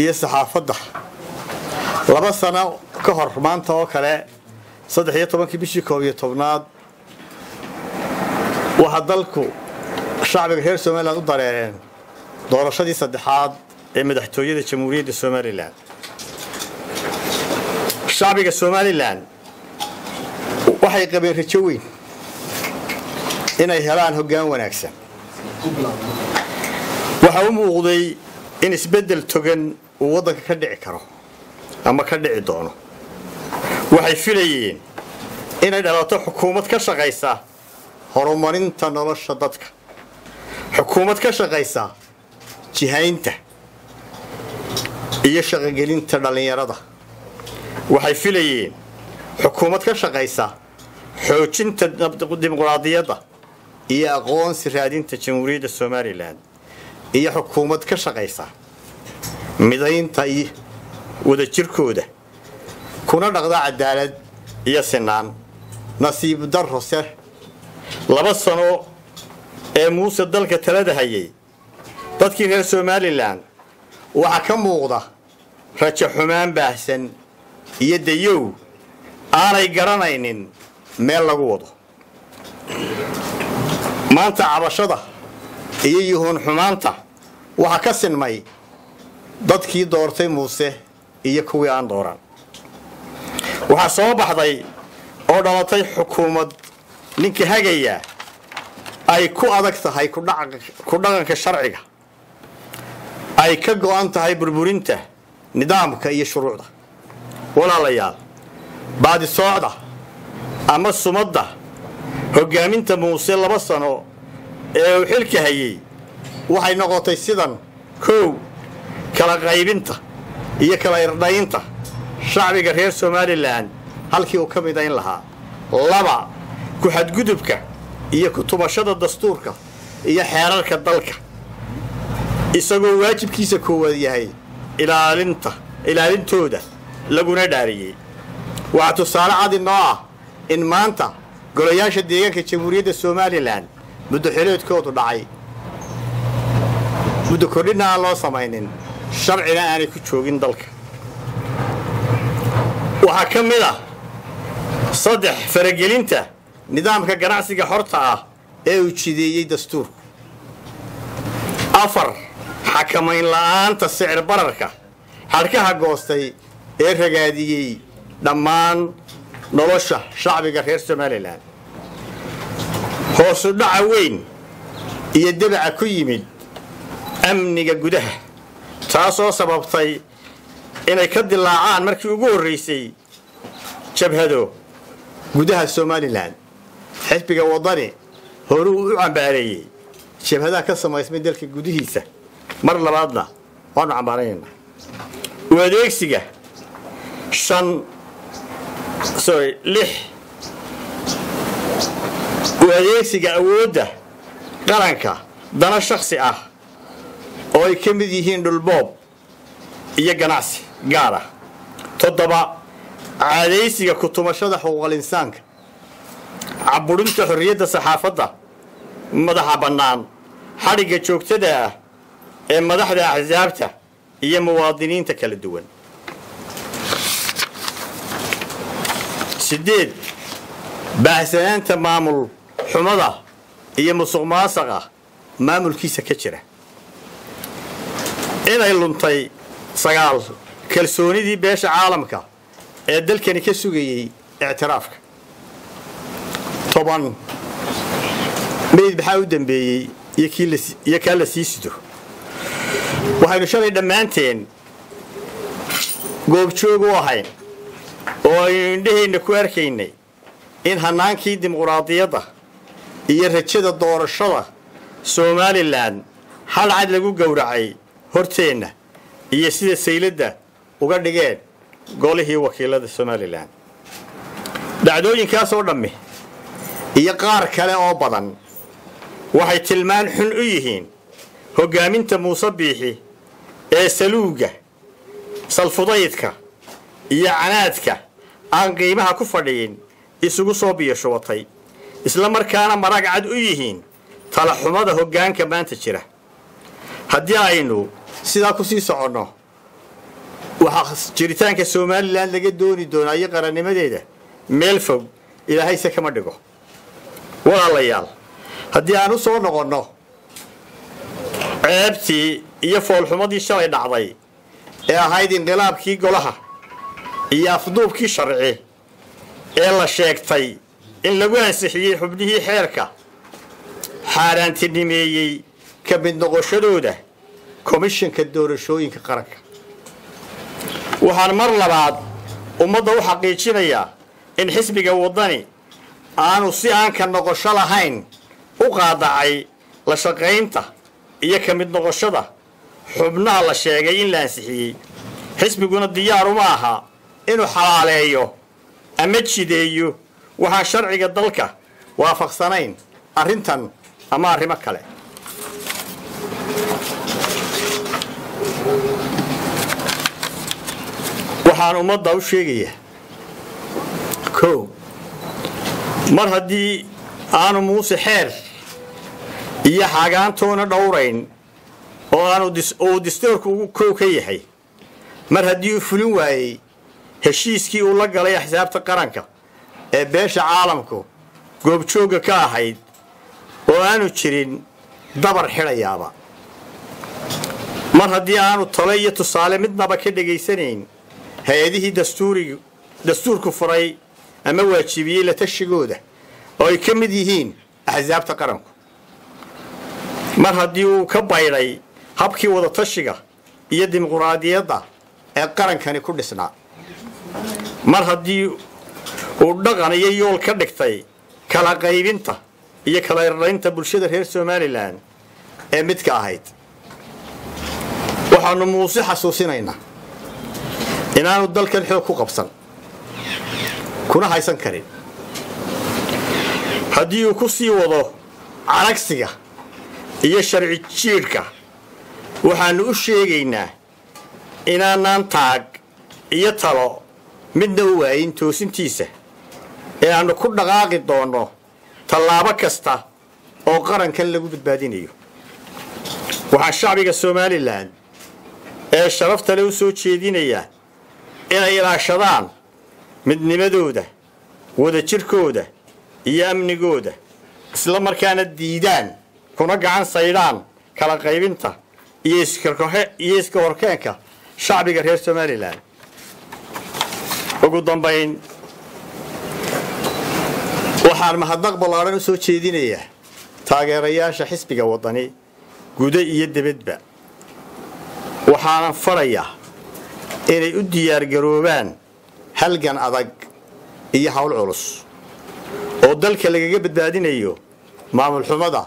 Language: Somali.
iyo saxaafadda. Laba sano ka hor maanta oo kale saddex iyo tobankii bishii koob iyo tobnaad waxaa dalku shacbiga reer somalilan u dareereen doorashadii saddexaad ee madaxtooyada jamhuuriyadda somalilan shacbiga somalilan waxay qabeen rajo weyn inay helaan hoggaan wanaagsan. Waxaa u muuqday in isbeddel togan uu waddanka ka dhici karo ama ka dhici doono. Waxay filayeen inay dhalato xukuumad ka shaqaysa horumarinta nolosha dadka. Xukuumad ka shaqaysa jihaynta iyo shaqogelinta dhallinyarada. Waxay filayeen xukuumad ka shaqaysa xoojinta dimuqraadiyadda iyo aqoonsi raadinta jamhuuriyadda somalilan iyo xukuumad ka shaqaysa. Midaynta wadajirkooda kuna dhaqda cadaalad iyo sinaan. Nasiib darrose laba sano ee muuse dalka talada hayay dadkii reer somalilan waxaa ka muuqda rajo xumaan baahsan iyo dayow aanay garanaynin meel lagu wado. Maanta cabashada iyo yuhuun xumaanta waxaa ka sinmay dadkii doortay muuse iyo kuwii aan dooran waxaa soo baxday oo dhalatay xukuumad ninka hagaya ay ku adag tahay ku dhaqanka sharciga. Ay ka go'an tahay burburinta nidaamka iyo shuruucda. Walaalayaal baadisoocda ama sumadda hoggaaminta muuse laba sano ee uu xilka hayay waxay noqotay sidan kow kala qaybinta iyo kala irdhaynta shacbiga reer somalilan halkii uu ka midayn lahaa. Laba ku-xadgudubka iyo ku-tubashada dastuurka iyo xeerarka dalka. Isagoo waajibkiisa koowaad yahay ilaalinta ilaalintooda laguna dhaariyey waxaa tusaale cadi noo ah in maanta golayaasha deegaanka jamhuuriyadda somalilan muddo xileedkoodu dhacay. Muddo kordhina aan loo samaynin. Sharcina aanay ku joogin dalka. Waxaa ka mid ah saddex faragelinta nidaamka ganacsiga xorta ah ee uu jideeyey dastuurku afar xakamayn la'aanta sicir bararka. Xadhkaha goostay ee ragaadiyey dhammaan nolosha shacbiga reer somalilan hoosu dhaca weyn iyo debaca ku yimid amniga gudaha taasoo sababtay inay ka dilaacaan markii ugu horraysay jabhado gudaha somalilan xisbiga waddani horuu u cambaareeyey jabhadaha ka samaysmay dalka gudihiisa. Mar labaadna waanu cambaaranaynaa u adeegsiga shan sorry lix u adeegsiga awoodda qaranka dana shakhsi ah oo ay ka mid yihiin dhulboob iyo ganacsi gaar ah. Toddoba caadaysiga kutumashada xuquuqal insaanka caburinta xorriyadda saxaafadda madaxa bannaan xadhigga joogtada ah ee madaxda axsaabta iyo muwaadiniinta kala duwan baahsanaanta maamul xumada iyo musuq maasaqa maamulkiisa ka jira. Inay luntay sagaal kalsoonidii beesha caalamka ee dalkani ka sugayey ictiraafka. Toban meyd maxaa u dambeeyey iyo kaa la sii sido? Waxaynu shalay dhammaanteen goobjoog u ahayn oo aynu indhaheenna ku arkaynay in hannaankii dimuqraadiyadda iyo rajada doorashada somalilan halcad lagu gowracay horteenna iyo sida sayladda uga dhigeen golihii wakiilada somalilan dhacdooyinkaas oo dhammi iyo qaar kale oo badan waxay tilmaan xun u yihiin hoggaaminta muuse biixi ee saluugga salfudaydka iyo canaadka aan qiimaha ku fadhiyin isugu soo biyashubatay isla markaana marag cad u yihiin talaxumada hoggaanka maanta jira. Haddii aynu sidaa ku sii soconno waxaa jiritaanka somalilan laga dooni doonaa iyo qarannimadeeda meel fog ilaahayse kama dhigo. Walaalayaal haddii aan u soo noqonno ceebtii iyo foolxumadii shalay dhacday ee ahayd inqilaabkii golaha iyo afduubkii sharci ee la sheegtay in lagu ansixiyey xubnihii xeerka xaaraantinimeeyey ka mid noqoshadooda komishanka doorashooyinka qaranka. Waxaan mar labaad ummadda u xaqiijinayaa in xisbiga waddani aanu si aan ka noqosho lahayn u qaadacay la shaqaynta iyo ka mid noqoshada xubnaha la sheegay in la ansixiyey. Xisbiguna diyaaruma aha inuu xalaaleeyo ama jideeyo? Waxaan sharciga dalka waafaqsanayn arrintan ama arrimo kale. Waxaan ummadda u sheegayaa kow mar haddii aanu muuse xeer iyo xaagaantoona dhowrayn oo aanu uu distoorku kow ka yahay mar haddii uu fulin waayey heshiiskii uu la galay axsaabta qaranka ee beesha caalamku goobjoogga ka ahayd oo aanu jirin dabar xidhayaaba. Mar haddii aanu talo iyo tusaale midnaba ka dhegaysanayn hay'adihii dastuurku furay ama waajibiyey la tashigooda oo ay ka mid yihiin axsaabta qaranku. Mar haddii uu ka baydhay habkii wadatashiga iyo dimuquraadiyadda ee qarankani ku dhisnaa mar haddii uu dhaqan iyo yool ka dhigtay kala qaybinta iyo kala irraynta bulshada reer somalilan ee midka ahayd waxaannu muuse xasuusinaynaa inaanu dalkan xoog ku qabsan kuna haysan karin. Haddii uu ku sii wado canagsiga iyo sharci jiidhka waxaannu u sheegaynaa inaanaan taag iyo talo midna u waayin toosintiisa. Ee aannu ku dhaqaaqi doonno tallaabo kasta oo qarankan lagu badbaadinayo. Waxaa shacbiga somalilan ee sharafta le u soo jeedinayaa inay ilaashadaan midnimadooda wadajirkooda iyo amnigooda isla markaana diidaan kuna gacan saydhaan kala qaybinta iyo iska horkeenka shacbiga reer somalilan ugu dambayn waxaan mahadnaq ballaadhan u soo jeedinayaa taageerayaasha xisbiga waddani guda iyo debadba waxaanan farayaa inay u diyaargaroobaan halgan adag iyo hawl culus. Oo dalka lagaga badbaadinayo maamul xumada